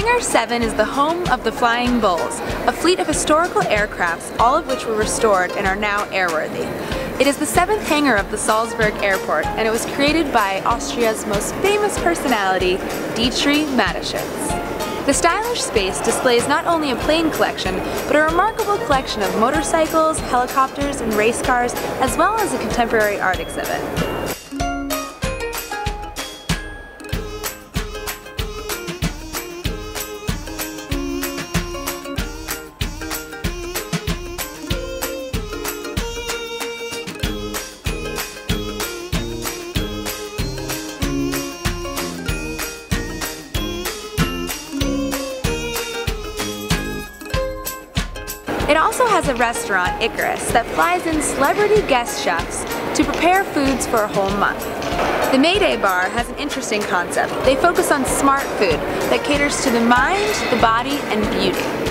Hangar 7 is the home of the Flying Bulls, a fleet of historical aircrafts, all of which were restored and are now airworthy. It is the seventh hangar of the Salzburg airport, and it was created by Austria's most famous personality, Dietrich Mateschitz. The stylish space displays not only a plane collection, but a remarkable collection of motorcycles, helicopters, and race cars, as well as a contemporary art exhibit. It also has a restaurant, Ikarus, that flies in celebrity guest chefs to prepare foods for a whole month. The Mayday Bar has an interesting concept. They focus on smart food that caters to the mind, the body, and beauty.